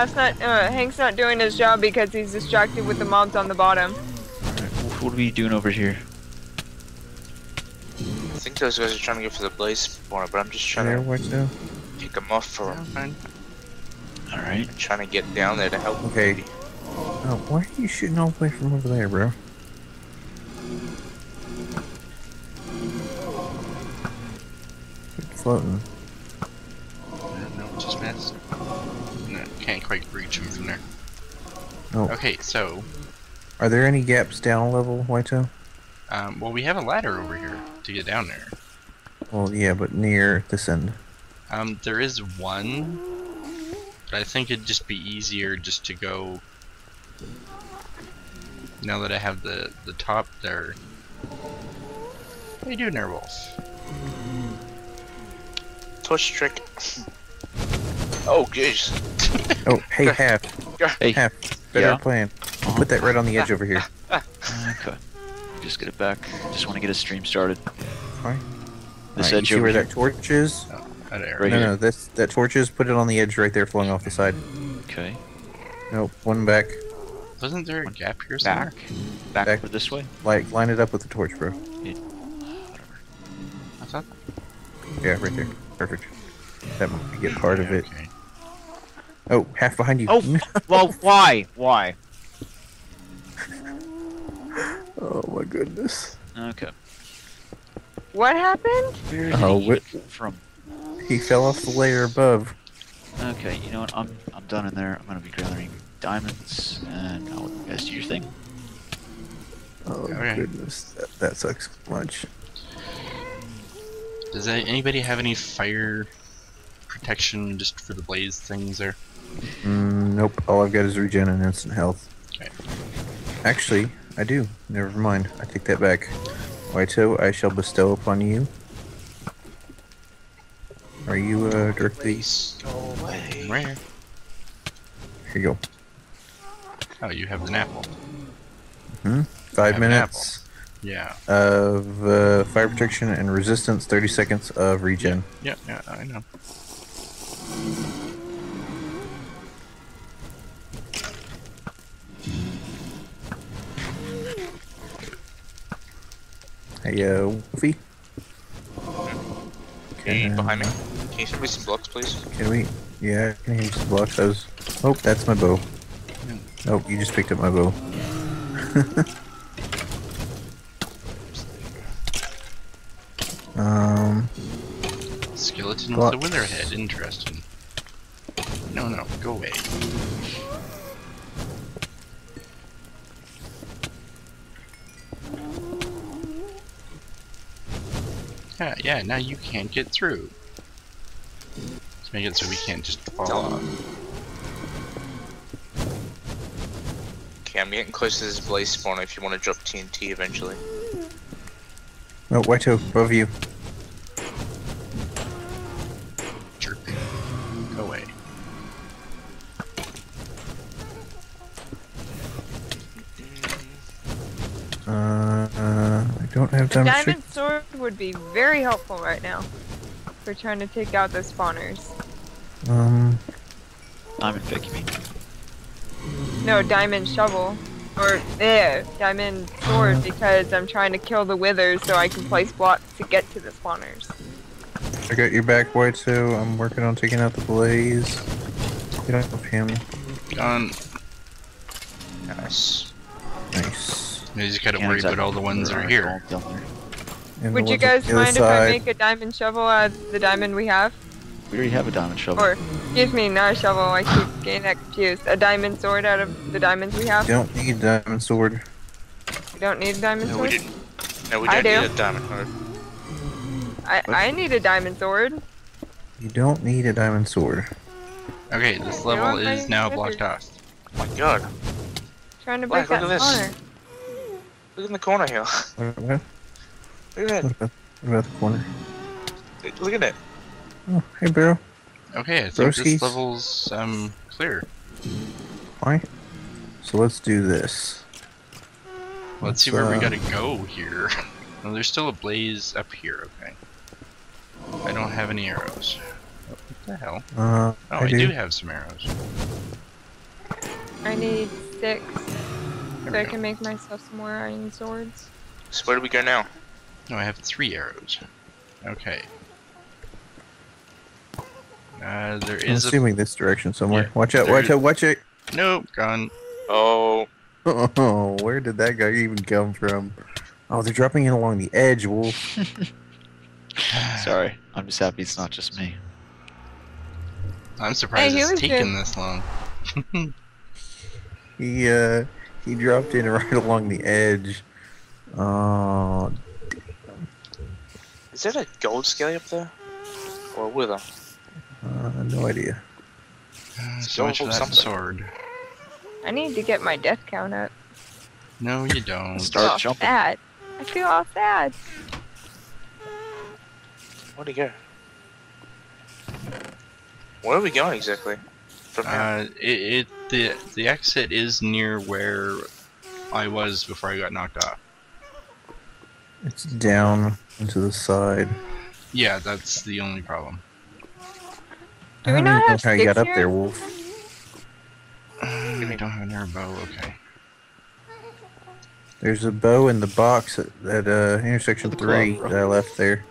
Hank's not, uh, Hank's not doing his job because he's distracted with the mobs on the bottom. Alright, what what are we doing over here? I think those guys are trying to go for the blaze spawner, but I'm just trying There, to what's now? pick them off for them. Fine. Alright. Trying to get down there to help. Okay. Oh, why are you shooting all the way from over there, bro? Quit floating. Uh, no, just missed. No, can't quite reach him from there. Oh, Okay, so, are there any gaps down a level, Wytow? um, well, we have a ladder over here to get down there. Well, yeah, but near this end. Um, there is one, but I think it'd just be easier just to go. Now that I have the the top there. What are you doing there, Wolf? Touch trick. Oh, jeez. Oh, hey, half, Hey. half. Better Yeah? plan. Put that right on the edge over here. Okay. Just get it back. Just want to get a stream started. Alright. This Alright, you edge see over where here. that torch is? Oh, that area. Right no, here. no, that's that torch is. Put it on the edge right there, flowing off the side. Okay. Nope, one back. Wasn't there a gap here somewhere? Back. Back, Back. this way? Like, line it up with the torch, bro. Whatever. I thought. Yeah, right there. Perfect. That might get part of it. Okay. Oh, half behind you. Oh, well, why? Why? oh my goodness. Okay. What happened? Where oh, did Oh, he whi- from? He fell off the layer above. Okay, you know what? I'm I'm done in there. I'm gonna be gathering diamonds, and I'll let you guys do your thing. Oh Okay. goodness, that, that sucks much. Does that, anybody have any fire protection just for the blaze things there? Mm, nope, all I've got is regen and instant health. Okay. Actually, I do. Never mind. I take that back. Wytow, I shall bestow upon you. Are you uh, directly? Please go away. Right here. Here you go. Oh, you have an apple. Five have an minutes Yeah. of uh, fire protection and resistance. Thirty seconds of regen. Yeah, yeah, I know. Hey, uh, Wolfie. Hey, Can, behind me. Can you give me some blocks, please? Can we? Yeah, can you just block those? Oh, that's my bow. Oh, you just picked up my bow. um, Skeleton with a Blocks. wither head. Interesting. No, no, go away. Yeah, yeah, now you can't get through. Let's make it so we can't just fall off. Okay, I'm getting close to this blaze spawner if you want to drop TNT eventually. oh, Wytow, above you. Jerk. Go away. Uh, uh, I don't have time to shoot. Diamond sword would be very helpful right now. For trying to take out the spawners. Um, Diamond pick, you mean? No, diamond shovel. Or, yeah, diamond sword because I'm trying to kill the withers so I can place blocks to get to the spawners. I got your back, boy, too. I'm working on taking out the blaze. Get off him. Gone. Nice. Nice. You just gotta Can't worry exactly about all the ones that are here. all down there. And Would you guys the other mind if I make a diamond shovel out of the diamond we have? We already have a diamond shovel. Or, excuse me, not a shovel, I keep getting that confused. A diamond sword out of the diamonds we have? You don't need a diamond sword. You don't need a diamond No, we sword? didn't. No, we I don't do. need a diamond heart. I, I need a diamond sword. You don't need a diamond sword. Okay, this You level what, is my now blocked off. Oh my god. I'm Trying to break Black, that look at this. spawner. Look in the corner here. What about, Look at what about, what about the corner? Look at it. Oh, hey, Barrow. Okay, I think Broskies. this level's um clear. Why? So let's do this. Let's see Let's, where we uh, gotta go here. no, there's still a blaze up here, okay. I don't have any arrows. What the hell? Uh, Oh, I, I, do. do have some arrows. I need six so I can make myself some more iron swords. So where do we go now? No, I have three arrows. Okay. Uh, there I'm is a assuming this direction somewhere. Yeah, watch out! there Watch out! Watch it! nope gone. Oh, Oh, where did that guy even come from? Oh, they're dropping in along the edge, Wolf. Sorry, I'm just happy it's not just me. I'm surprised Hey, it's taken this? this long. He uh he dropped in right along the edge. Oh, is that a gold skelly up there? Or a wither? uh, no idea. Uh, so much for that something. sword. I need to get my death count up. No, you don't. Start oh, jumping. sad. I feel all sad. Where'd he go? Where are we going exactly? From here? Uh, it, it the the exit is near where I was before I got knocked off. It's down and to the side. Yeah, that's the only problem. Do I don't not even know how you got sticks up there, Wolf. I don't have an arrow bow. Okay. There's a bow in the box at, at uh, intersection three club, that I left there.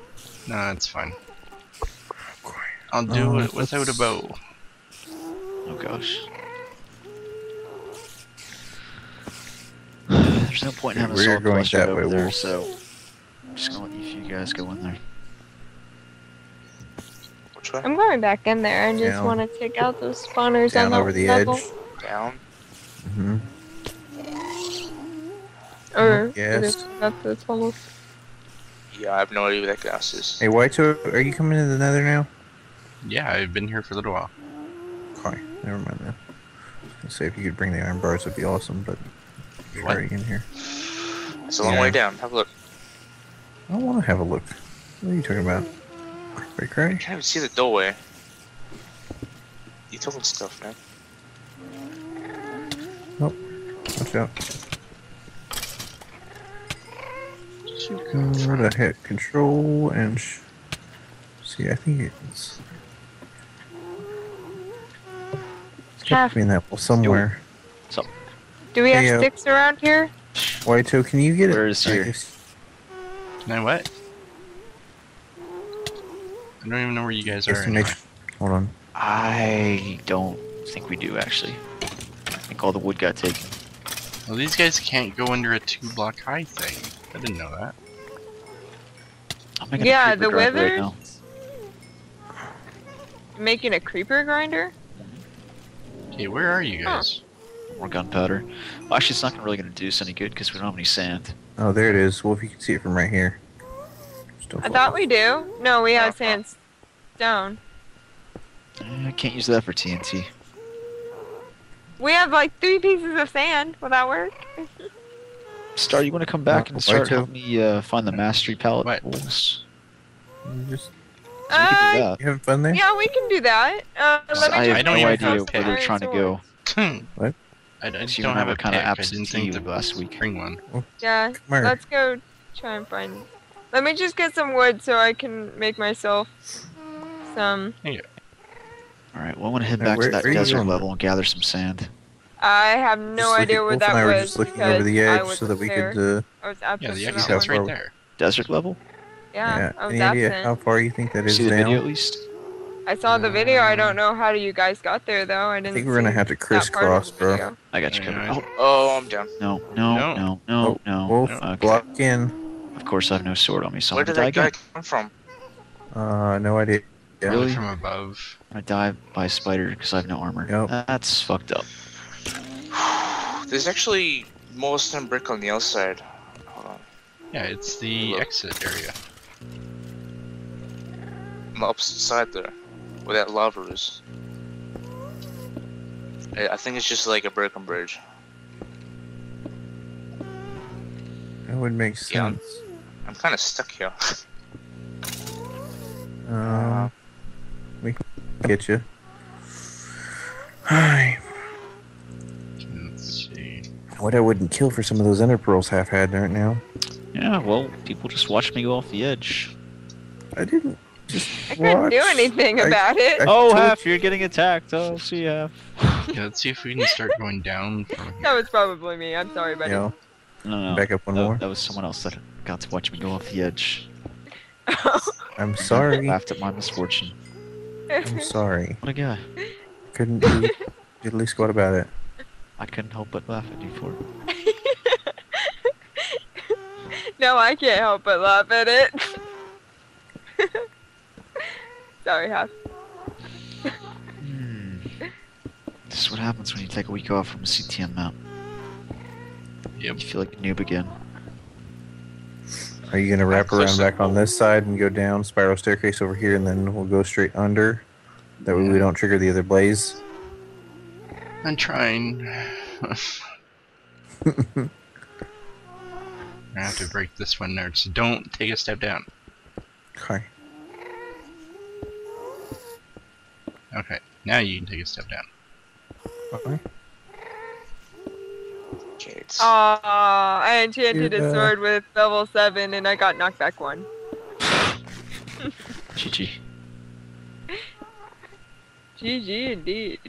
No, that's fine. I'll do Oh, it without a let's- bow. Oh gosh. There's no point in having a We're sword going cluster that way, there, Wolf. so I'm just gonna let you guys go in there. Which way? I'm going back in there. I just Down. want to take out those spawners Down on the over the level. edge. Down? hmm Or Yes. up the tunnel. Yeah, I have no idea where that gas is. Hey, Wytow, are you coming to the Nether now? Yeah, I've been here for a little while. Okay, never mind then. Let's say if you could bring the iron bars, that'd be awesome. But you're What? already in here. It's a long Yeah. way down. Have a look. I want to have a look. What are you talking about? Cray cray? I can't even see the doorway. You talking stuff, man. Oh. Watch out. Go to hit control and sh- see. I think it's. It's got Half. to be in that hole somewhere. Do we have Hey, sticks around here? Wytow, can you get it? Where is I here? Guess- Can I what? I don't even know where you guys are. guess make- Hold on. I don't think we do actually. I think all the wood got taken. Well, these guys can't go under a two block high thing. I didn't know that. I'm making Yeah, a the grinder right now. Making a creeper grinder? Okay, where are you guys? More gunpowder. Well, actually, it's not really going to do us any good because we don't have any sand. Oh, there it is. Well, if you can see it from right here. Still I thought we do. No, we have sandstone. Eh, I can't use that for TNT. We have like three pieces of sand. Will that work? Star, you want to come back Uh, and start why helping me uh, find the mastery palette What? tools? Just So we can Uh, you having fun there? yeah, we can do that. Uh, let me I have don't no idea have some where they're trying to go. What? I, I So you don't have a kinda pick. I didn't absentee to last week. bring one. Yeah, let's go try and find. Let me just get some wood so I can make myself some. Yeah. All right. Well, I want to head Now, back where- to that where are you desert level and gather some sand. I have no Just idea at- where that and I were was just looking over the edge so that we there. could. Uh, I was Yeah, absent the from exit's how right far- there. Desert level? Yeah, I was Any idea how far you think that is See the down? video at least? I saw the video. I don't know how you guys got there though. I I didn't. think we're gonna have to that part of crisscross, bro. I got you Yeah, covered. Oh, Oh, I'm down. no, no, No. no, no, no. Wolf, Okay. block in. Of course, I have no sword on me, so Where I'm did gonna that guy again. come from? Uh, no idea. Yeah. Really? From above. I die by a spider because I have no armor. Yep. That's fucked up. There's actually more stone brick on the outside. Hold on. Yeah, it's the Look. exit area. On the opposite side there. Where that lava is. I I think it's just like a broken bridge. That would make Yeah. sense. I'm kind of stuck here. Um, we can get you. Hi. Let's see. What I wouldn't kill for some of those ender pearls half had right now. Yeah, well, people just watched me go off the edge. I didn't just. I couldn't do anything I- about it. I oh, told half, you're getting attacked. Oh, see half. Okay, let's see if we can start going down from That was probably me. I'm sorry, buddy. You know, No, no. back up one that, more. that was someone else that got to watch me go off the edge. I'm sorry. Laughed at my misfortune. I'm sorry. What a guy. Couldn't do diddly squat about it. I couldn't help but laugh at you for it. no, I can't help but laugh at it. Sorry, Huff. Hmm. This is what happens when you take a week off from a CTM map. Yep. You feel like a noob again. Are you gonna wrap close around to- back on this side and go down spiral staircase over here, and then we'll go straight under? That way we don't trigger the other blaze. I'm trying. I have to break this one there, so don't take a step down. Okay. Okay, now you can take a step down. Okay. Okay, Aw, uh, I enchanted a uh, sword with level 7 and I got knocked back one. GG. GG indeed.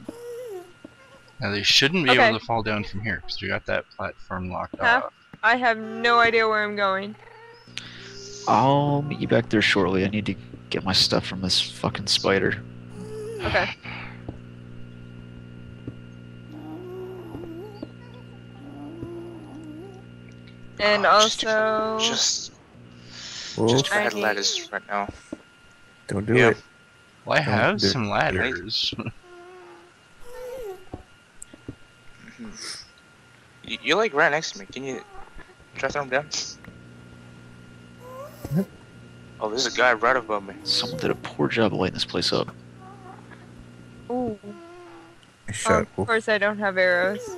Now they shouldn't be Okay. able to fall down from here because we got that platform locked Huh? off. I have no idea where I'm going. I'll meet you back there shortly. I need to get my stuff from this fucking spider. Okay. And Oh, just- also, just Well, just I add need- ladders right now. don't do Yeah. it. Well, I Don't have do- some ladders. Mm-hmm. You, you're like right next to me. Can you try throwing them down? Oh, there's a guy right above me. Someone did a poor job of lighting this place up. Ooh, Nice oh, shot. of course I don't have arrows.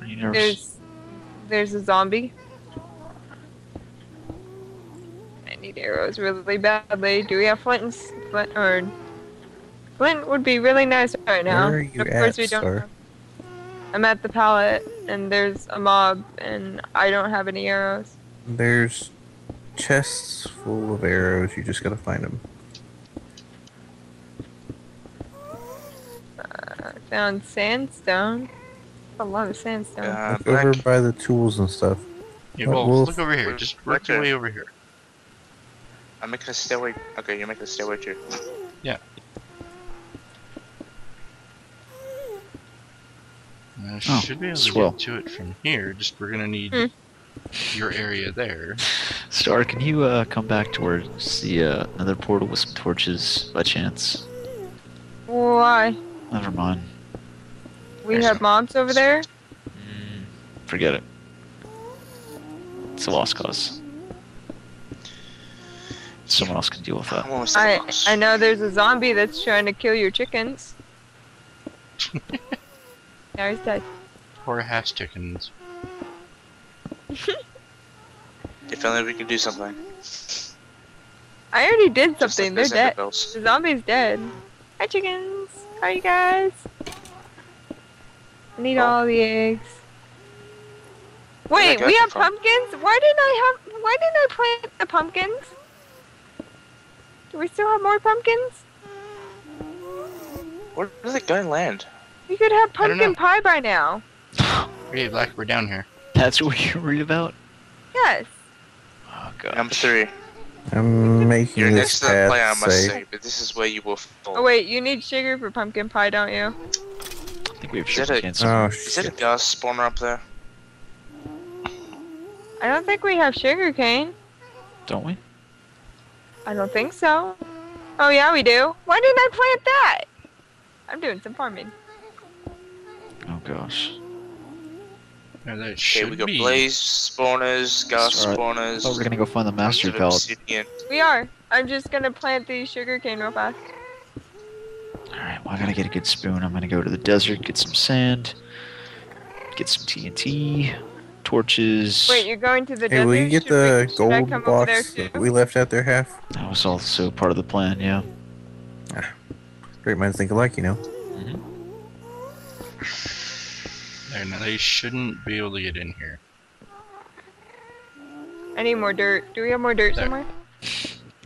Are you nervous? There's, there's a zombie. I need arrows really badly. Do we have flint and flint or flint would be really nice right now. Where are you But of course at, we don't. sir? I'm at the pallet and there's a mob and I don't have any arrows. There's chests full of arrows. You just gotta find them. I found sandstone. A lot of sandstone. Uh, Look over by the tools and stuff. Yeah, well, Wolf. look over here. Just right work your way over here. I'm making a stairway. Okay, you're making a stairway too. I Oh, should be able to swell. get to it from here. Just we're gonna need Hmm. your area there. Star, can you uh, come back towards the uh, another portal with some torches by chance? Why? Never mind. We There's have a- mobs over there? Mm, forget it. It's a lost cause. Someone else can deal with that. I'm almost at I the boss. I know there's a zombie that's trying to kill your chickens. now he's dead. Poor hash chickens. If only we could do something. I already did Just like something. They're dead. The zombie's dead. Hi chickens. How are you guys? I need Oh. all the eggs. Wait, we have come pumpkins? Why didn't I have why didn't I plant the pumpkins? Do we still have more pumpkins? Where did the guy land? We could have pumpkin pie by now. Hey, Black, we're down here. That's what you're worried about? Yes. Oh god. Number three. I'm making You're this next to the path play, I must safe. say, but this is where you will fall. Oh wait, you need sugar for pumpkin pie, don't you? I think we have Is that sugar a- canes. Oh Is that a ghast spawner up there? I don't think we have sugar cane. Don't we? I don't think so. Oh yeah, we do. Why didn't I plant that? I'm doing some farming. Oh gosh. Now, that Okay, we got be. blaze spawners, ghast Alright. spawners. Oh, we're gonna go find the tons master of We are. I'm just gonna plant the sugar cane real fast. Alright, well I gotta get a good spoon. I'm gonna go to the desert, get some sand, get some TNT, torches. Wait, you're going to the Hey, desert? will you get Should the should I gold come over there box that we left out there half? That was also part of the plan, yeah. Ah, great minds think alike, you know. Mm-hmm. There, now they shouldn't be able to get in here. I need more dirt. Do we have more dirt There. somewhere?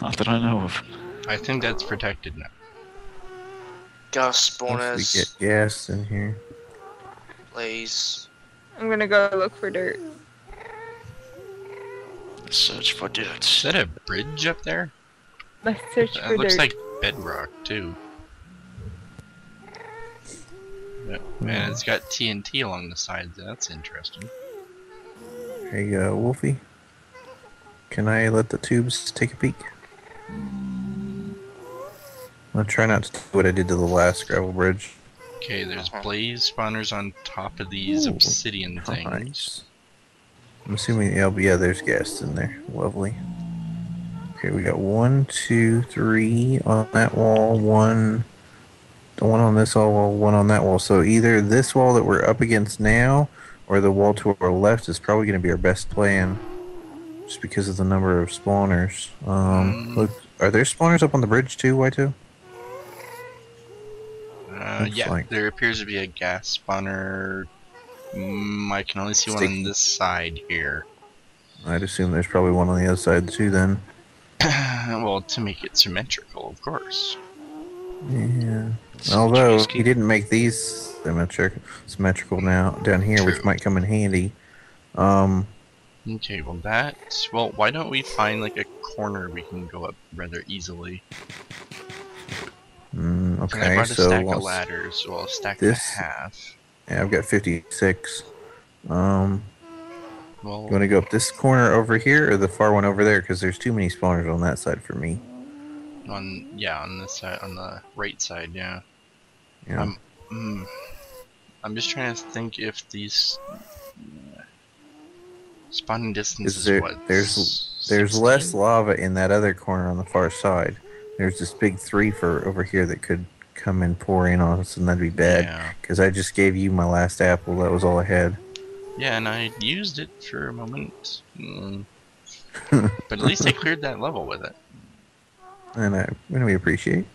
Not that I know of. I think that's protected now. Ghast Once we get ghast in here. blaze. I'm gonna go look for dirt. Search for dirt. Is dudes. that a bridge up there? Let's search That for looks dirt. Looks like bedrock too. Man, it's got TNT along the sides. That's interesting. Hey, uh, Wolfie. Can I let the tubes take a peek? I'll try not to do what I did to the last gravel bridge. Okay, there's Uh-huh. blaze spawners on top of these Ooh, obsidian things. Nice. I'm assuming, yeah, but yeah, there's ghast in there. Lovely. Okay, we got one, two, three on that wall, one, the one on this wall, one on that wall. So either this wall that we're up against now, or the wall to our left is probably going to be our best plan, just because of the number of spawners. Um, Mm. look, are there spawners up on the bridge too, Wytow? Uh, yeah, like- there appears to be a ghast spawner. Mm, I can only see one on this side here. I'd assume there's probably one on the other side too. Then. well, to make it symmetrical, of course. Yeah. Although he didn't make these symmetric, symmetrical now down here, which might come in handy. Um, Okay, well that. Well, why don't we find like a corner we can go up rather easily? Mm, And I okay, brought a so stack I'll of ladders, so I'll stack this- the half. yeah, I've got 56. Um, Well, you want to go up this corner over here or the far one over there? Because there's too many spawners on that side for me. on yeah, on this side, on the right side, yeah. Yeah. Um, mm, I'm just trying to think if these uh, spawning distance is, there- what. there's- There's less lava in that other corner on the far side. There's this big three for over here that could come and pour in on us, and that'd be bad. Yeah. Because I just gave you my last apple. That was all I had. Yeah, and I used it for a moment. Mm. but at least I cleared that level with it. And I, and we appreciate.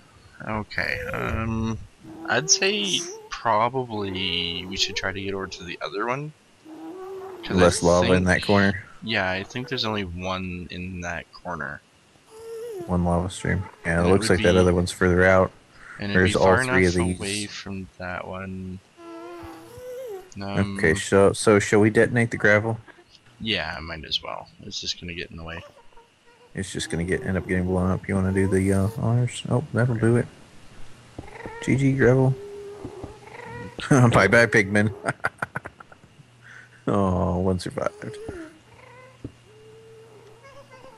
Okay, um, I'd say probably we should try to get over to the other one. 'Cause I Less lava in that corner. Yeah, I think there's only one in that corner. One lava stream. Yeah, And it it looks would like that other one's further out. And There's it'd be all far three of enough these. away from that one. Um, okay, so so shall we detonate the gravel? Yeah, I might as well. It's just gonna get in the way. It's just gonna get end up getting blown up. You want to do the uh, honors? Oh, that'll do it. GG gravel. bye bye pigman. oh, one survived.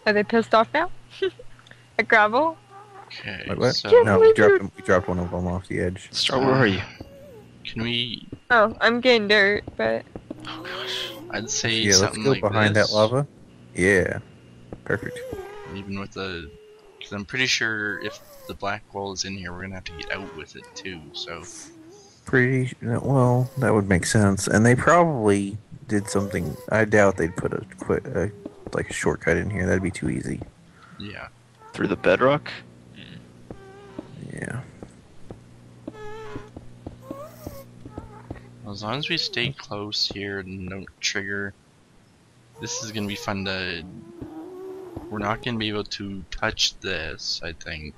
Are they pissed off now? A gravel? Okay, Like what? so No, we dropped we dropped one of them off the edge. Star, where are you? can we? Oh, I'm getting dirt, but Oh gosh. I'd say Yeah, let's go like behind this, that lava. Yeah, perfect. Even with the, because I'm pretty sure if the black wall is in here, we're gonna have to get out with it too. So Pretty well. That would make sense. And they probably did something. I doubt they'd put a quick, a, like a shortcut in here. That'd be too easy. yeah, Through the bedrock? Yeah. as long as we stay close here and don't trigger, this is gonna be fun to. We're not gonna be able to touch this, I think.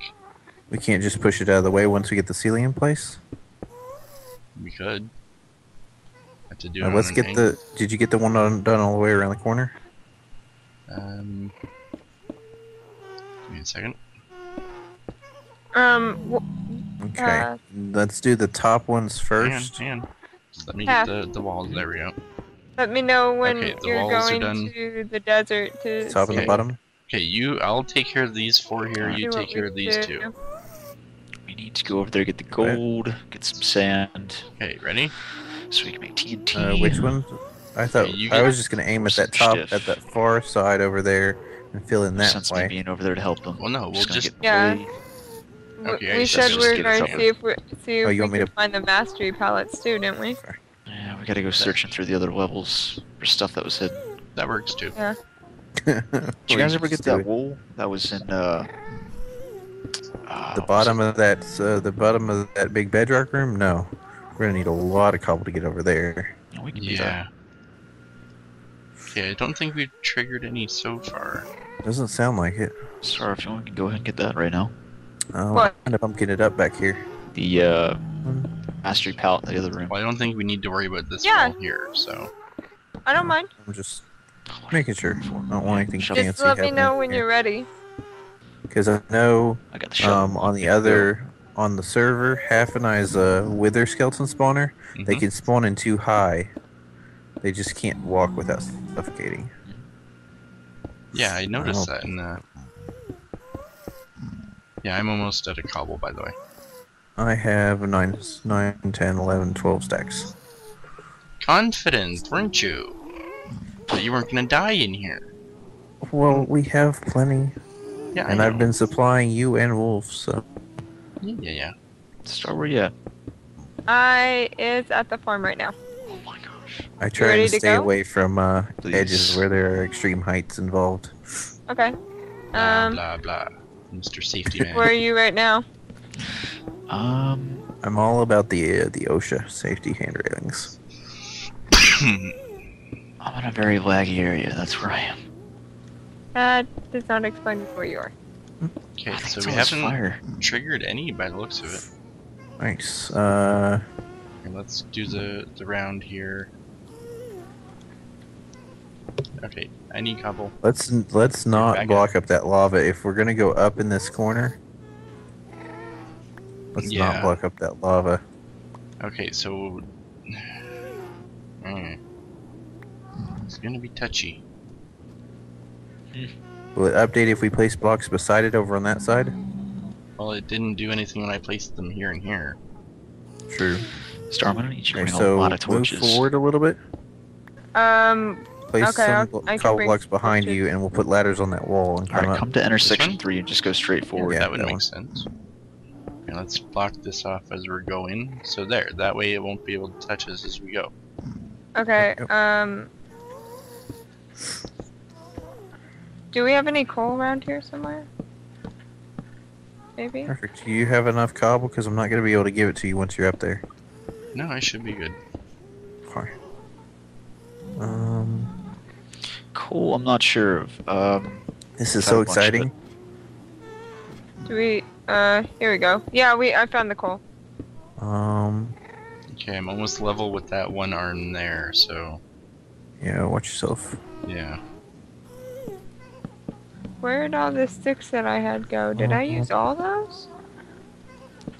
We can't just push it out of the way once we get the ceiling in place. We could. Have to do it. let's get an the. Did you get the one done, done all the way around the corner? Um. Give me a second. um, w- Okay. Uh, let's do the top ones Hang on, first. hang on. Let me Yeah. get the, the walls. There we go. let me know when Okay, you're going to the desert to. Top and Okay. the bottom. Okay, you. I'll take care of these four here. You take care of these do. two. We need to go over there, get the gold, get some sand, Okay, ready? so we can make TNT. Uh, which one? I thought Okay, I was just gonna aim at that top, Stiff. at that far side over there, and fill in No that sense me way. being over there to help them. Well, no, we'll gonna just- get Yeah. way- Okay, we said let's we just were get it going to see if we see if Oh, you we want me could to- find the mastery palettes too, didn't we? Yeah, we gotta go searching through the other levels for stuff that was hidden. that works too. Yeah. Did you guys ever get that wool that was in uh? uh, The bottom of that, uh, the bottom of that big bedrock room. No, we're gonna need a lot of cobble to get over there. it? No, we can do that. Yeah. I don't think we've triggered any so far. Doesn't sound like it. Sorry, if you want, we can go ahead and get that right now. Oh, What? I'm pumpkin it up back here. the uh, mastery palette in the other room. Well, I don't think we need to worry about this Yeah. wall here. So I don't mind. I'm just making sure. I don't want anything Shove- Just fancy let me know when happening you're ready. Because I know I got the um, on the other on the server, half an is a wither skeleton spawner. They Mhm. can spawn in too high. They just can't walk without suffocating. Yeah, I noticed Wow. that in the. Yeah, I'm almost at a cobble, by the way. I have 9, 9, 10, 11, 12 stacks. Confident, weren't you? That you weren't gonna die in here. Well, we have plenty, Yeah, I and I've been supplying you and Wolf, so Yeah, yeah, yeah. Star, where you? I is at the farm right now. My gosh. I try ready and to stay go? away from uh, edges where there are extreme heights involved. Okay. Blah Um, blah blah. Mr. Safety Man. where are you right now? Um, I'm all about the uh, the OSHA safety hand railings. I'm in a very laggy area. That's where I am. That does not explain where you are. okay, so we haven't fire. triggered any by the looks of it. Nice. Uh, Okay, let's do the the round here. Okay, I need cobble. let's let's not block up that lava. If we're gonna go up in this corner, let's Yeah. not block up that lava. Okay, so Hmm. it's gonna be touchy. Will it update if we place blocks beside it over on that side? Well, it didn't do anything when I placed them here and here. True. Star, I'm gonna need you to Okay, so a lot of move forward a little bit. Um, Place Okay, some I'll- blo- cobble blocks behind you, and we'll put ladders on that wall and All come right, up. come to intersection three and just go straight forward. Yeah, that would that make one. sense. Okay, let's block this off as we're going. So there, that way it won't be able to touch us as we go. okay. Um, do we have any coal around here somewhere? Maybe. Perfect. Do you have enough cobble? Because I'm not gonna be able to give it to you once you're up there. No, I should be good. Okay. Um, Cool. I'm not sure of. Um, this is so a bunch of it. exciting. Do we? Uh, here we go. Yeah, we. I found the coal. Um, Okay, I'm almost level with that one arm there, so yeah. Watch yourself. yeah. Where'd all the sticks that I had go? Did I Uh-huh. use all those?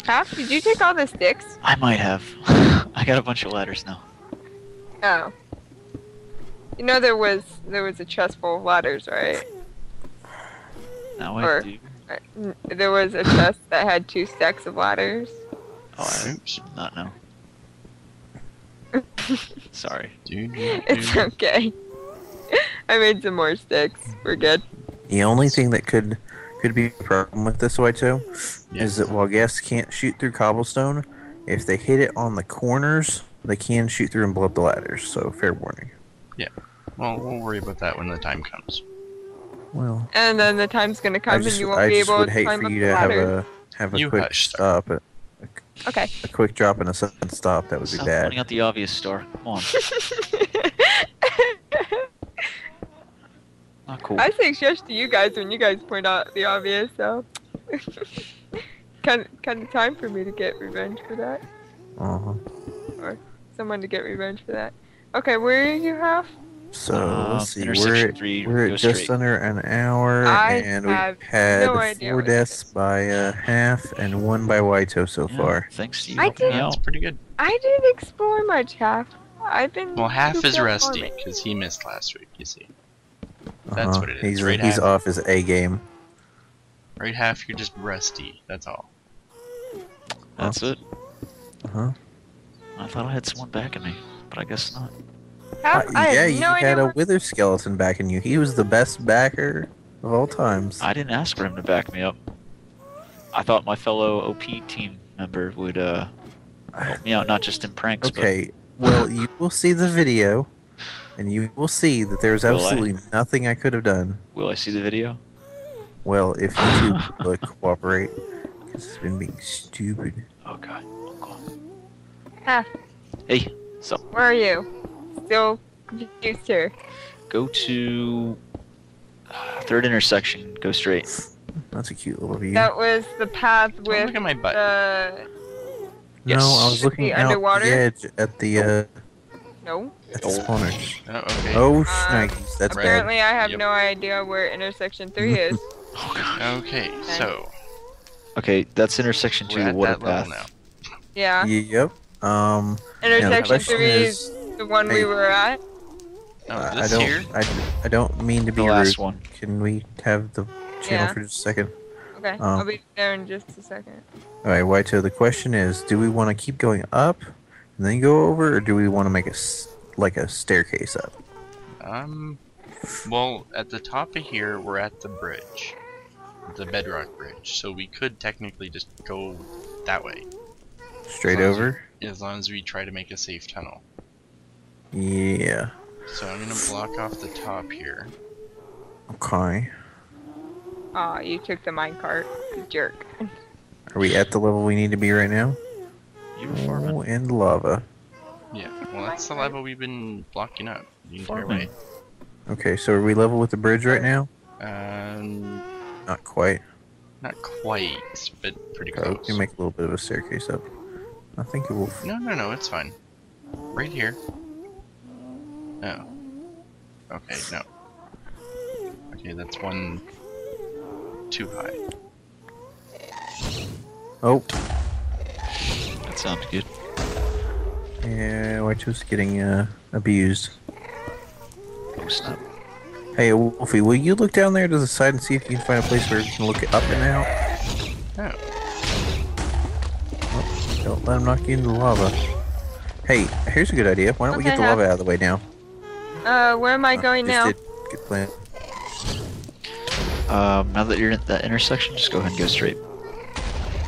Half? Did you take all the sticks? I might have. I got a bunch of ladders now. Oh. You know there was there was a chest full of ladders, right? Now I Or- do. Uh, There was a chest that had two stacks of ladders. Oh, I Oops. not know. Sorry. Dude, It's okay. I made some more sticks. We're good. The only thing that could could be a problem with this Wytow Yeah. is that while guests can't shoot through cobblestone, if they hit it on the corners, they can shoot through and blow up the ladders. So fair warning. Well, we'll worry about that when the time comes. Well, And then the time's gonna come just, and you won't I be just able would to hate climb for up you the to have a have a You quick hush, Star. stop, a, Okay. a quick drop and a sudden stop. That would be Stop bad. pointing out the obvious, Star. Come on. Not cool. I say shush to you guys when you guys point out the obvious, so kind kind of time for me to get revenge for that. Uh-huh. Or someone to get revenge for that. Okay, where are you half? So Uh, let's see. intersection We're at, three, we're at just straight. under an hour, I and we've had no four deaths by uh, half and one by Wytow so Yeah, far. Thanks to you. I did- That's out. pretty good. I didn't explore much half. I've been. Well, half is rusty because he missed last week. You see, That's what it is, He's, right he's half. off his A game. right half you're just rusty. That's all. That's it. Uh-huh. I thought I had someone backing me, but I guess not. Half, Uh, I yeah, you idea had a where- wither skeleton backing you. He was the best backer of all times. I didn't ask for him to back me up. I thought my fellow OP team member would uh help me out, not just in pranks, Okay, well, you will see the video, and you will see that there's Will I? absolutely nothing I could have done. will I see the video? Well, if YouTube would cooperate, because it's been being stupid. Oh god. Oh, God. Half. Hey, so Where are you? Still confused here. go to uh, third intersection. Go straight. That's a cute little view. That was the path with look at my butt. the Yes. No, I was looking The out underwater? the edge at the uh, No. at the Oh. spawners. Oh, okay. Oh, Um, shnikes, that's bad. Apparently, I have Yep. no idea where intersection three is. Oh god. Okay, so Okay, that's intersection we're two. at What that level path? now. Yeah. Yep. Um. now the Intersection question three is, is, the one we were at. Oh, I- I don't. here? I, I don't mean to be The be last rude. one. Can we have the channel Yeah. for just a second? Okay, Oh. I'll be there in just a second. All right, Wytow. The question is, do we want to keep going up and then go over, or do we want to make a like a staircase up? Um, well, at the top of here, we're at the bridge, the bedrock bridge. So we could technically just go that way, Straight Sounds over? as long as we try to make a safe tunnel. Yeah. So I'm gonna block off the top here. Okay. Aw, you took the minecart, you jerk. Are we at the level we need to be right now? You were farming. Oh, and lava. Yeah, well that's the level we've been blocking up the entire Farming. way. Okay, so are we level with the bridge right now? Um, Not quite. not quite, but pretty Oh, we close. can make a little bit of a staircase up. I think it will. No, no, no, it's fine. Right here. Oh. Okay, no. Okay, that's one too high. Oh, That sounds good. yeah, Wytow's getting uh, abused. Oh snap. Hey, Wolfie, will you look down there to the side and see if you can find a place where you can look up and out? Oh, Don't let him knock you into the lava. Hey, here's a good idea. Why don't we get the lava out of the way now? Uh, where am I Uh, going just now? did. Good plan. Um, now that you're at that intersection, just go ahead and go straight.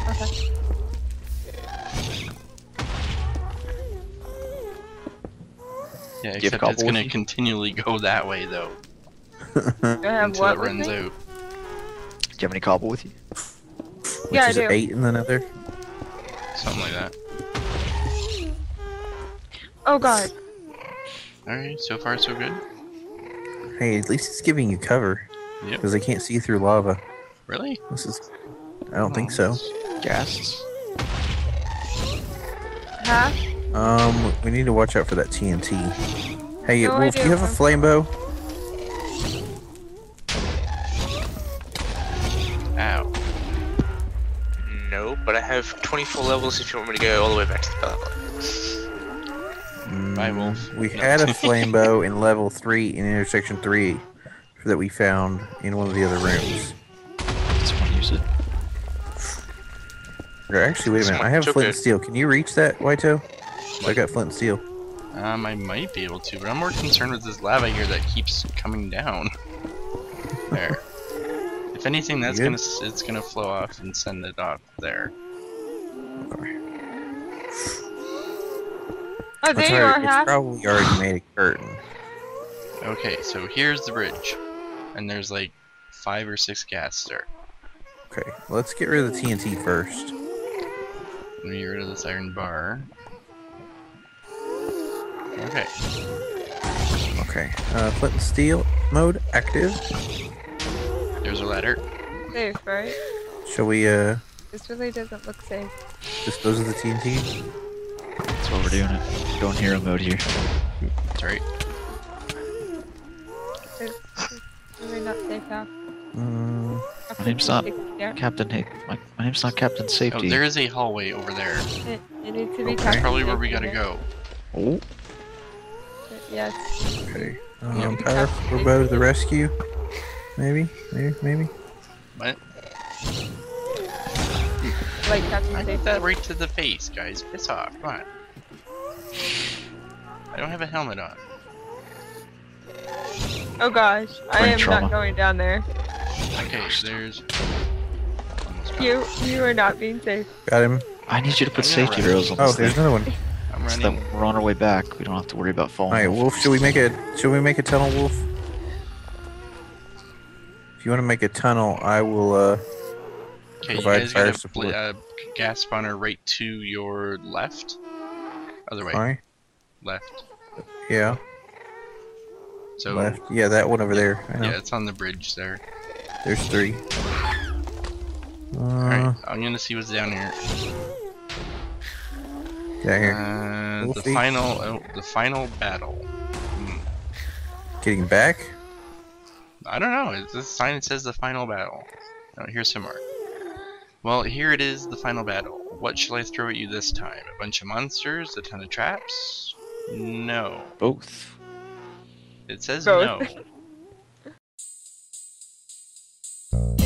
Okay. yeah, have except cobble it's with gonna continually go that way though Do I have until what it runs out. Do you have any cobble with you? Which Yeah, I is do. eight in the nether. Something like that. Oh god. Alright, so far so good. Hey, at least it's giving you cover. Yep. Because they can't see through lava. Really? This is. I don't think so. Ghast. Huh? Um, we need to watch out for that TNT. Hey, No Wolf, do you have a flame bow? No, but I have 24 levels if you want me to go all the way back to the battle. Bye, Wolf. Mm, We No. had a flame bow in level 3 in intersection 3 that we found in one of the other rooms. Someone use it. Or actually, wait a minute. I have took flint it. and steel. Can you reach that, Wytow? I got flint and steel. Um, I might be able to, but I'm more concerned with this lava here that keeps coming down. There. If anything, that's good? gonna it's gonna flow off and send it off there. Okay. Oh, That's there you alright, are, It's probably already made a curtain. Okay, so here's the bridge, and there's like five or six ghast there. Okay, let's get rid of the TNT first. Let me get rid of this iron bar. Okay, Okay, uh, flint and steel mode active. There's a ladder. Safe, right? Shall we uh This really doesn't look safe. dispose of the TNT? That's why we're doing it. Going hero mode here. That's right. It's, it's really not safe, Hap. Mm, My name's not- Yeah. Captain, hey, my, my name's not Captain Oh, Safety. there is a hallway over there. It, it needs to be Okay. Captain Probably where we gotta go. Oh, Yes. okay. Yeah. Um, powerful bow to the rescue. Maybe, maybe, maybe. What? Like Captain I Safety. did that right to the face, guys. Piss off. Come on. I don't have a helmet on. Oh gosh, I am trauma. not going down there. Okay, there's. Almost got You, you are not being safe. Got him. I need you to put I'm safety run. rails on Oh, this there's thing. another one. I'm So that we're on our way back. We don't have to worry about falling. All right. Wolf. Should we make a? Should we make a tunnel, Wolf? If you want to make a tunnel, I will. uh Okay, you provide guys fire got a support. uh, ghast spawner right to your left. Other way, left. Yeah. So Left. Yeah, that one over there. Yeah, it's on the bridge there. There's three. Uh, Alright, I'm gonna see what's down here. Down here. Uh, the final, oh, the final battle. Hmm. Getting back? I don't know. It's a sign that says the final battle. Oh, here's more. Well, here it is, the final battle. What shall I throw at you this time? A bunch of monsters? A ton of traps? No. Both. It says Both. no.